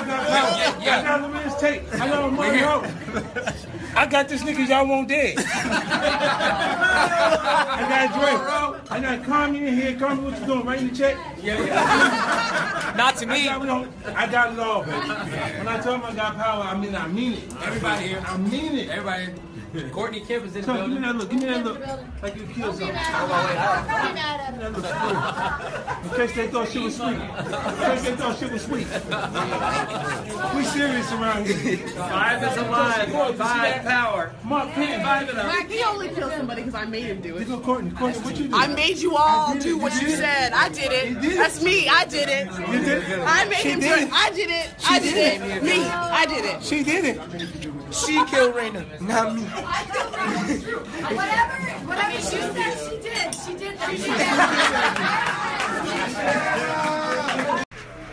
I got power. Yeah, yeah. I got Lamia's tape. I got money. I got this nigga y'all won't dead. I got Dre. I got Carmen in here. Carmen, what you doing? Writing the check? Yeah. Not to I me. got, it all. I got it all, baby. When I tell him I got power, I mean I mean it. Everybody here. I mean it. Everybody. Courtney Kemp is in the So give me that look. Give me that look. Like you killed something. In case they thought shit was sweet. In case they thought shit was sweet. We serious around here. Five is alive. Five power. Mark Penn. He only killed somebody because I made him do it. go Courtney. Courtney, what you do? I made you all do what You you did it. said. I did it. That's me. I did it. You did it? I made him do did it. it. I did it. I did did it. Me. I did it. She did it. She killed Raina, not me. Whatever, whatever she said, she did. She did that.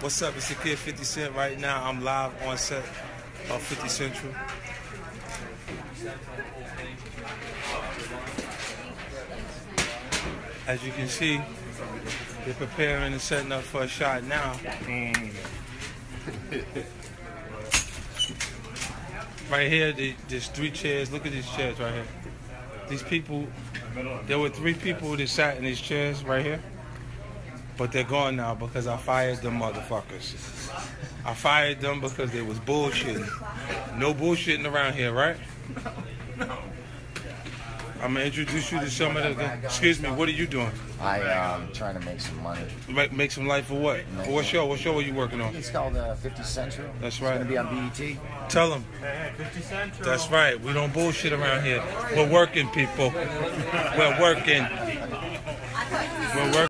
What's up? It's the kid 50 Cent right now. I'm live on set of 50 Central. As you can see, they're preparing and setting up for a shot now. Right here, the- there's three chairs. Look at these chairs right here. These people, there were three people that sat in these chairs right here. But they're gone now because I fired them motherfuckers. I fired them because they was bullshitting. No bullshitting around here, right? I'm gonna introduce you to some of the. Excuse me, what are you doing? I um trying to make some money. Make, make some life for what? For what show? What show are you working on? It's called uh, 50 Central. That's right. It's right. gonna be on BET. Tell them. Hey, 50 Central. That's right. We don't bullshit around here. We're working, people. We're working. We're working.